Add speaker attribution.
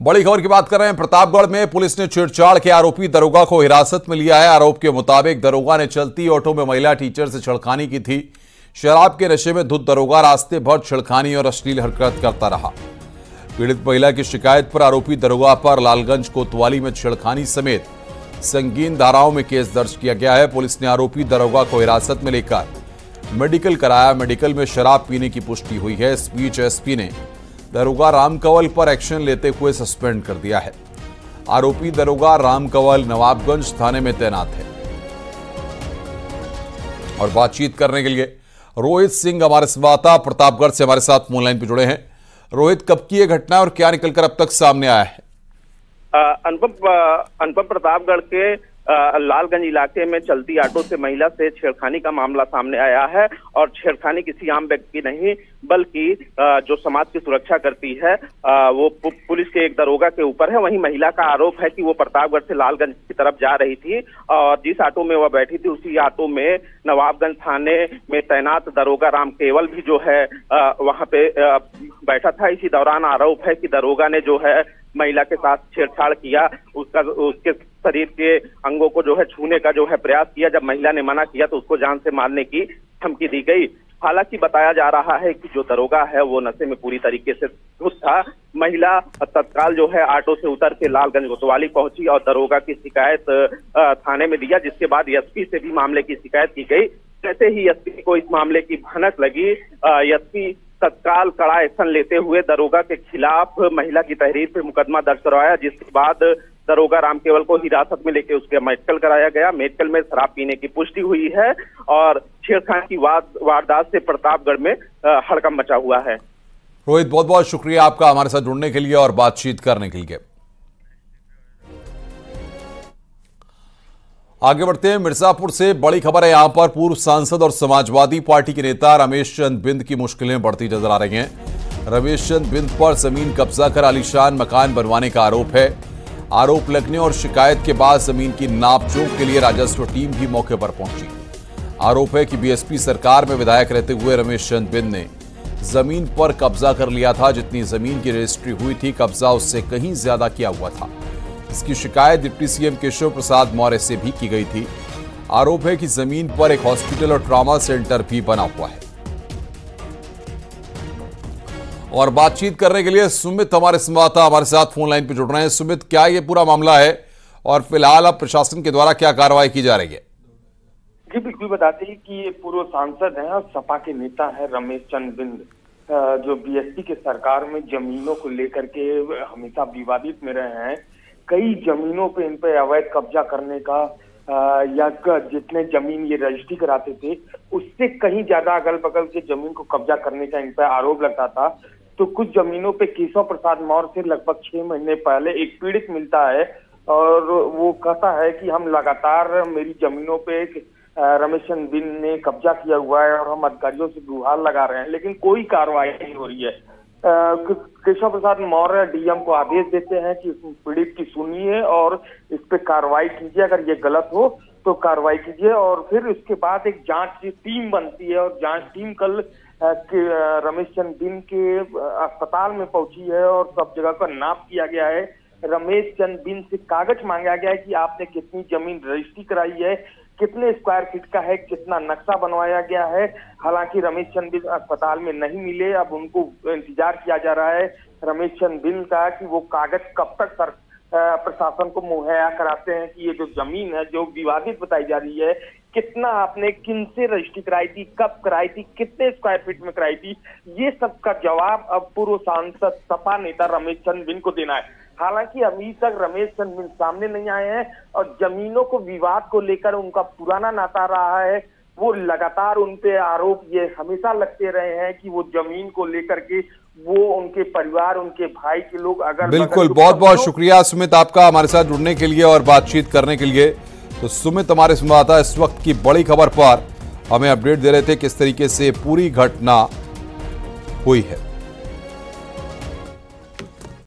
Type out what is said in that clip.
Speaker 1: बड़ी खबर की बात कर रहे हैं, प्रतापगढ़ में पुलिस ने छेड़छाड़ के आरोपी दरोगा को हिरासत में लिया है। आरोप के मुताबिक दरोगा ने चलती ऑटो में महिला टीचर से छड़खानी की थी। शराब के नशे में धुत दरोगा रास्ते भर छड़खानी और अश्लील हरकत करता रहा। पीड़ित महिला की शिकायत पर आरोपी दरोगा पर लालगंज कोतवाली में छिड़खानी समेत संगीन धाराओं में केस दर्ज किया गया है। पुलिस ने आरोपी दरोगा को हिरासत में लेकर मेडिकल कराया। मेडिकल में शराब पीने की पुष्टि हुई है। इस बीच एसपी ने दरोगा राम कंवल पर एक्शन लेते हुए सस्पेंड कर दिया है। आरोपी दरोगा राम कंवल नवाबगंज थाने में तैनात है। और बातचीत करने के लिए रोहित सिंह हमारे संवाददाता प्रतापगढ़ से हमारे साथ फ़ोन लाइन पर जुड़े हैं। रोहित, कब की यह घटना और क्या निकलकर अब तक सामने आया है?
Speaker 2: अनुपम अनुपम प्रतापगढ़ के लालगंज इलाके में चलती ऑटो से महिला से छेड़खानी का मामला सामने आया है और छेड़खानी किसी आम व्यक्ति नहीं, बल्कि जो समाज की सुरक्षा करती है वो पुलिस के एक दरोगा के ऊपर है। वहीं महिला का आरोप है कि वो प्रतापगढ़ से लालगंज की तरफ़ जा रही थी और जिस ऑटो में वह बैठी थी, उसी ऑटो में नवाबगंज थाने में तैनात दरोगा राम केवल भी जो है वहाँ पे बैठा था। इसी दौरान आरोप है कि दरोगा ने जो है महिला के साथ छेड़छाड़ किया, उसका, उसके शरीर के अंगों को जो है छूने का जो है प्रयास किया, जब महिला ने मना किया तो उसको जान से मारने की धमकी दी गई। हालाँकि बताया जा रहा है कि जो दरोगा है, वो नशे में पूरी तरीके से धुत था। महिला तत्काल जो है ऑटो से उतर के लालगंज कोतवाली पहुँची और दरोगा की शिकायत थाने में दिया, जिसके बाद एसपी से भी मामले की शिकायत की गई। जैसे ही एसपी को इस मामले की भनक लगी एसपी तत्काल कड़ा एक्शन लेते हुए दरोगा के खिलाफ महिला की तहरीर पर मुकदमा दर्ज करवाया, जिसके बाद दरोगा राम केवल को हिरासत में लेके उसके मेडिकल कराया गया। मेडिकल में शराब पीने की पुष्टि हुई है और छेड़खानी की वारदात से प्रतापगढ़ में हड़कम मचा हुआ है।
Speaker 1: रोहित बहुत बहुत शुक्रिया आपका हमारे साथ जुड़ने के लिए और बातचीत करने के लिए। आगे बढ़ते हैं, मिर्जापुर से बड़ी खबर है यहाँ पर। पूर्व सांसद और समाजवादी पार्टी के नेता रमेश चंद बिंद की मुश्किलें बढ़ती नज़र आ रही हैं। रमेश चंद बिंद पर ज़मीन कब्जा कर आलिशान मकान बनवाने का आरोप है। आरोप लगने और शिकायत के बाद ज़मीन की नापजोक के लिए राजस्व टीम भी मौके पर पहुँची। आरोप है कि बीएसपी सरकार में विधायक रहते हुए रमेश चंद बिंद ने ज़मीन पर कब्जा कर लिया था। जितनी ज़मीन की रजिस्ट्री हुई थी, कब्जा उससे कहीं ज़्यादा किया हुआ था। इसकी शिकायत डिप्टी सीएम केशव प्रसाद मौर्य से भी की गई थी। आरोप है कि ज़मीन पर एक हॉस्पिटल और ट्रामा सेंटर भी बना हुआ है। और बातचीत करने के लिए सुमित हमारे संवाददाता हमारे साथ फ़ोन लाइन पर जुड़ रहे हैं। सुमित, क्या ये पूरा मामला है? और फ़िलहाल अब प्रशासन के द्वारा क्या कार्रवाई की जा रही है?
Speaker 3: जी, बिल्कुल बताते हैं कि ये पूर्व सांसद हैं और सपा के नेता है रमेश चंद बिंद। जो बीएसपी के सरकार में जमीनों को लेकर के हमेशा विवादित में रहे हैं। कई जमीनों पे इन पे अवैध कब्जा करने का या जितने ज़मीन ये रजिस्ट्री कराते थे, उससे कहीं ज़्यादा अगल बगल के ज़मीन को कब्जा करने का इन पे आरोप लगता था। तो कुछ जमीनों पे केशव प्रसाद मौर्य से लगभग छह महीने पहले एक पीड़ित मिलता है और वो कहता है कि हम लगातार मेरी जमीनों पे रमेश बिन ने कब्जा किया हुआ है और हम अधिकारियों से गुहार लगा रहे हैं, लेकिन कोई कार्रवाई नहीं हो रही है। केशव प्रसाद मौर्य डीएम को आदेश देते हैं कि पीड़ित की सुनिए और इस पर कार्रवाई कीजिए, अगर ये गलत हो तो कार्रवाई कीजिए। और फिर उसके बाद एक जाँच की टीम बनती है और जाँच टीम कल के रमेश दिन के अस्पताल में पहुँची है और सब जगह का नाप किया गया है। रमेश चंद बिन से कागज़ मांगा गया है कि आपने कितनी ज़मीन रजिस्ट्री कराई है। कितने स्क्वायर फीट का है, कितना नक्शा बनवाया गया है। हालाँकि रमेश चंद बिन अस्पताल में नहीं मिले, अब उनको इंतज़ार किया जा रहा है रमेश चंद बिन का कि वो कागज़ कब तक सर प्रशासन को मुहैया कराते हैं कि ये जो ज़मीन है, जो विवादित बताई जा रही है, कितना आपने, किन से रजिस्ट्री कराई थी, कब कराई थी, कितने स्क्वायर फीट में कराई थी, ये सब का जवाब अब पूर्व सांसद सपा नेता रमेश चंद बिन को देना है। हालाँकि अभी तक रमेश चंद सामने नहीं आए हैं और जमीनों को विवाद को लेकर उनका पुराना नाता रहा है वो लगातार उन पे आरोप ये हमेशा लगते रहे हैं कि वो ज़मीन को लेकर के वो उनके परिवार उनके भाई के लोग अगर
Speaker 1: बिल्कुल बहुत बहुत शुक्रिया सुमित आपका हमारे साथ जुड़ने के लिए और बातचीत करने के लिए। तो सुमित हमारे संवाददाता इस वक्त की बड़ी खबर पर हमें अपडेट दे रहे थे किस तरीके से पूरी घटना हुई है।